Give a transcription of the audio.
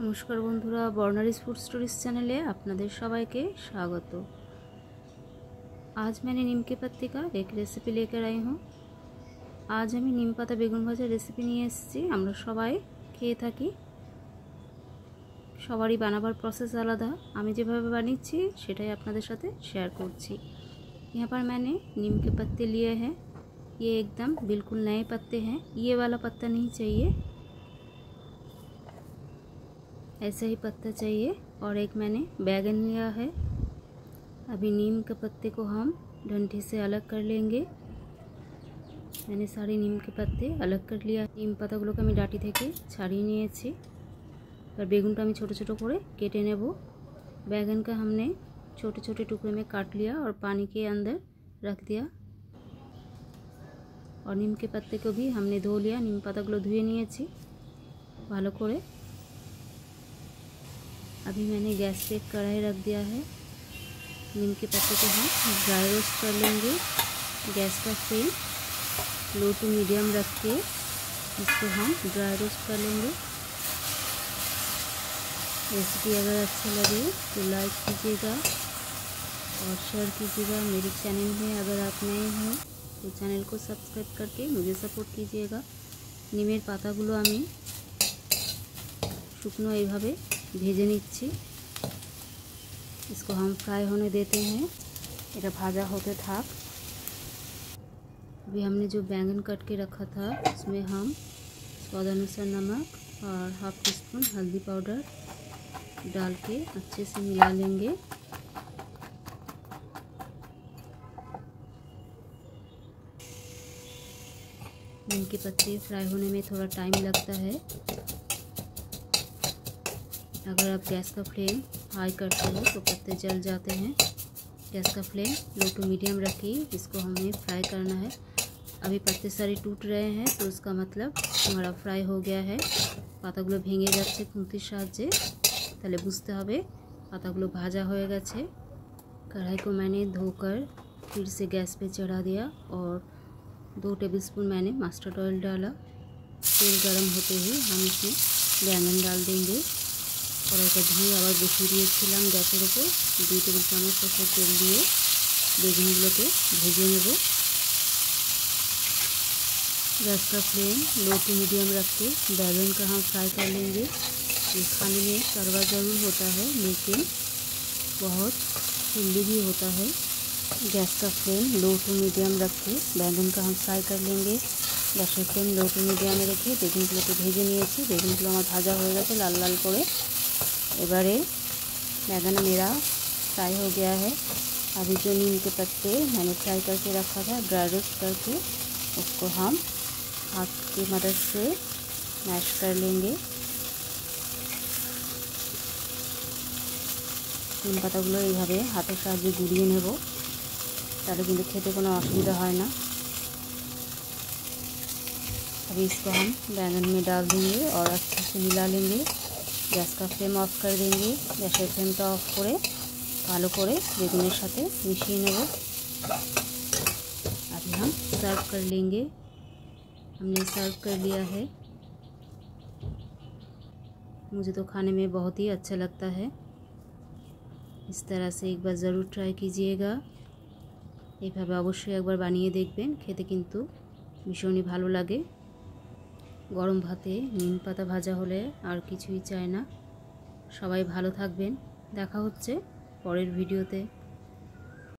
নমস্কার বন্ধুরা বর্নারিস food stories চ্যানেলে আপনাদের সবাইকে স্বাগত आज मैंने नीम के पत्ते का एक रेसिपি लेकर आई हूँ আজ আমি নিম পাতা বেগুন ভাজার রেসিপি নিয়ে এসেছি আমরা সবাই খেয়ে থাকি সবারই বানাবার প্রসেস আলাদা আমি যেভাবে বানিয়েছি সেটাই আপনাদের সাথে শেয়ার করছি यहाँ पर मैंने नीम के पत्ते लिए हैं ये एकदम बिल्कुल नए पत्ते हैं ये वाला पत्ता नहीं चाहिए ऐसा ही पत्ता चाहिए और एक मैंने बैगन लिया है अभी नीम के पत्ते को हम डंठे से अलग कर लेंगे मैंने सारे नीम के पत्ते अलग कर लिया नीम পাতাগুলোকে আমি ডাটি থেকে ছাড়িয়ে নিয়েছি আর বেগুনটা আমি ছোট ছোট করে কেটে নেব बैगन का हमने छोटे छोटे टुकड़े में काट लिया और पानी के अंदर रख दिया और नीम के पत्ते को भी हमने धो लिया नीम পাতাগুলো ধুয়ে নিয়েছি ভালো করে अभी मैंने गैस पे एक कढ़ाई रख दिया है नीम के पत्ते को हम ड्राई रोस्ट कर लेंगे गैस का फ्लेम लो टू मीडियम रख के इसको हम ड्राई रोस्ट कर लेंगे रेसिपी अगर अच्छा लगे तो लाइक कीजिएगा और शेयर कीजिएगा मेरे चैनल में अगर आप नए हैं तो चैनल को सब्सक्राइब करके मुझे सपोर्ट कीजिएगा নিমের পাতাগুলো আমি শুকনো এইভাবে भेजे নিচ্ছি इसको हम फ्राई होने देते हैं এটা भाजा होते थाक अभी हमने जो बैंगन कट के रखा था उसमें हम स्वाद अनुसार नमक और हाफ टी स्पून हल्दी पाउडर डाल के अच्छे से मिला लेंगे नीम के पत्ते फ्राई होने में थोड़ा टाइम लगता है अगर आप गैस का फ्लेम हाई करते हो तो पत्ते जल जाते हैं गैस का फ्लेम लो टू मीडियम रखिए इसको हमें फ्राई करना है अभी पत्ते सारे टूट रहे हैं तो उसका मतलब हमारा फ्राई हो गया है পাতাগুলো ভেঙে যাচ্ছে খুন্তির সাহায্যে তাহলে বুঝতে হবে পাতাগুলো ভাজা হয়ে গেছে कढ़ाई को मैंने धोकर फिर से गैस पे चढ़ा दिया और दो टेबलस्पून मैंने मस्टर्ड ऑयल डाला तेल गरम होते ही हम इसमें बैंगन डाल देंगे কড়াইটা ধুয়ে আবার বসিয়ে দিয়েছিলাম গ্যাসের ওপর দুই টেবিল চামচ মতো তেল দিয়ে বেগুনগুলোকে ভেজে নেব गैस का फ्लेम लो टू मीडियम रख के बैगन का हम फ्राई कर लेंगे ये खाने में करवा ज़रूर होता है लेकिन बहुत हेल्दी भी होता है गैस का फ्लेम लो टू मीडियम रख के बैगन का हम फ्राई कर लेंगे গ্যাসের ফ্লেম লো টু মিডিয়ামে রেখে বেগুনগুলোকে ভেজে নিয়েছি বেগুনগুলো আমার ভাজা হয়ে গেছে লাল লাল করে এবারে बैगन मेरा फ्राई हो गया है अभी जो नीम के पत्ते मैंने फ्राई करके रखा था ड्राई रोस्ट करके उसको हम हाथ की मदद से मैश कर लेंगे নিম পাতাগুলো এইভাবে হাতের সাহায্যে গুড়িয়ে নেব তাহলে কিন্তু খেতে কোনো অসুবিধা হয় না अभी इसको हम बैंगन में डाल देंगे और अच्छे से मिला लेंगे गैस का फ्लेम ऑफ़ कर देंगे गैस फ्लेम तो ऑफ़ कर भलो कर बेगुन साथ मिसिए नब अभी हम सर्व कर लेंगे हमने सर्व कर लिया है मुझे तो खाने में बहुत ही अच्छा लगता है इस तरह से एक बार ज़रूर ट्राई कीजिएगा ये अवश्य एक बार बनिए देखें खेते किंतु भीषण ही भलो लगे গরম ভাতে নিম পাতা ভাজা হলে আর কিছুই চায় না। সবাই ভালো থাকবেন। দেখা হচ্ছে পরের ভিডিওতে।